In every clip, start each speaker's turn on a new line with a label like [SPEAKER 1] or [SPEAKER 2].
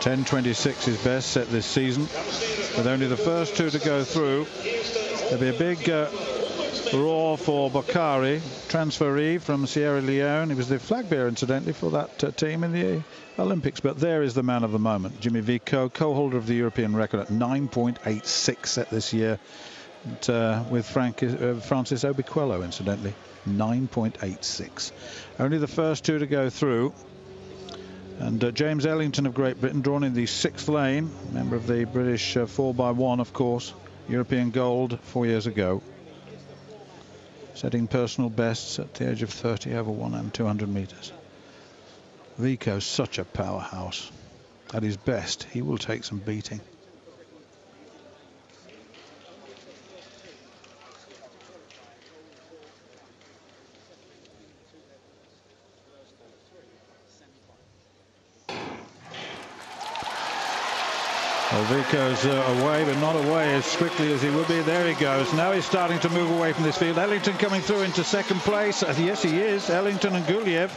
[SPEAKER 1] 10.26 is best set this season. With only the first two to go through. There'll be a big uh, roar for Bockarie, transferee from Sierra Leone. He was the flag bearer, incidentally, for that uh, team in the Olympics. But there is the man of the moment, Jimmy Vicaut, co-holder of the European record at 9.86 set this year. And, uh, with Frank, uh, Francis Obikwelu, incidentally, 9.86. Only the first two to go through. And uh, James Ellington of Great Britain drawn in the sixth lane, member of the British uh, 4x1, of course, European gold four years ago. Setting personal bests at the age of 30 over 1 and 200 metres. Vicaut's such a powerhouse. At his best, he will take some beating. Vicaut's uh, away, but not away as quickly as he would be. There he goes. Now he's starting to move away from this field. Ellington coming through into second place. Uh, yes, he is. Ellington and Guliev.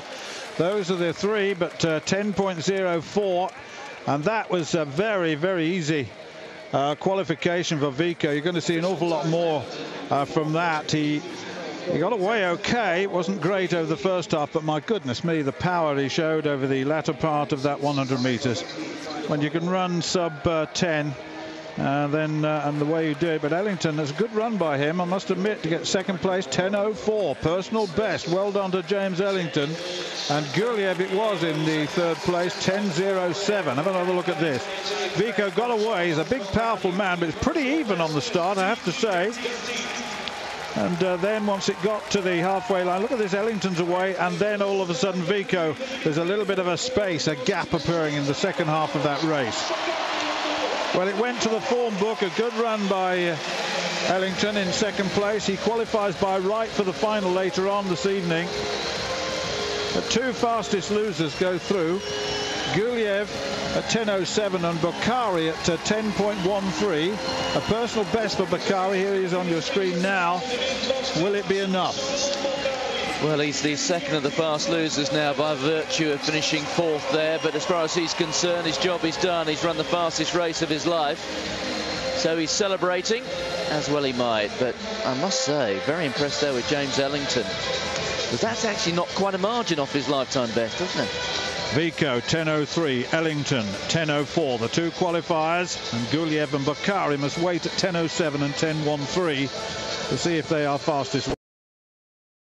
[SPEAKER 1] Those are the three, but uh, 10.04. And that was a very, very easy uh, qualification for Vicaut. You're going to see an awful lot more uh, from that. He he got away okay. It wasn't great over the first half, but my goodness me, the power he showed over the latter part of that 100 metres when you can run sub uh, 10 uh, then uh, and the way you do it. But Ellington, there's a good run by him, I must admit, to get second place, 10.04, personal best. Well done to James Ellington. And Guliev it was in the third place, 10.07. Have another look at this. Vicaut got away. He's a big, powerful man, but it's pretty even on the start, I have to say. And uh, then once it got to the halfway line, look at this, Ellington's away, and then all of a sudden Vicaut, there's a little bit of a space, a gap appearing in the second half of that race. Well, it went to the form book, a good run by uh, Ellington in second place. He qualifies by right for the final later on this evening. The two fastest losers go through. Guliev at 10.07 and Bockarie at uh, 10.13. A personal best for Bockarie. Here he is on your screen now. Will it be enough?
[SPEAKER 2] Well, he's the second of the fast losers now by virtue of finishing fourth there. But as far as he's concerned, his job is done. He's run the fastest race of his life. So he's celebrating, as well he might. But I must say, very impressed there with James Ellington. Because that's actually not quite a margin off his lifetime best, isn't it?
[SPEAKER 1] Vicaut 10.03, Ellington 10.04. The two qualifiers, and Guliev and Bockarie must wait at 10.07 and 10.13 to see if they are fastest.